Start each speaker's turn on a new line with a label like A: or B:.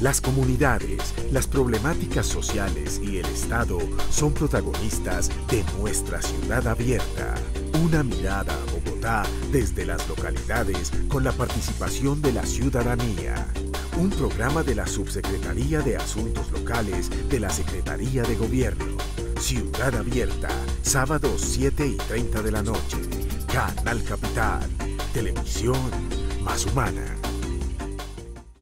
A: Las comunidades, las problemáticas sociales y el Estado son protagonistas de nuestra ciudad abierta. Una mirada a Bogotá desde las localidades con la participación de la ciudadanía. Un programa de la Subsecretaría de Asuntos Locales de la Secretaría de Gobierno. Ciudad Abierta, sábados 7 y 30 de la noche. Canal Capital. Televisión más humana.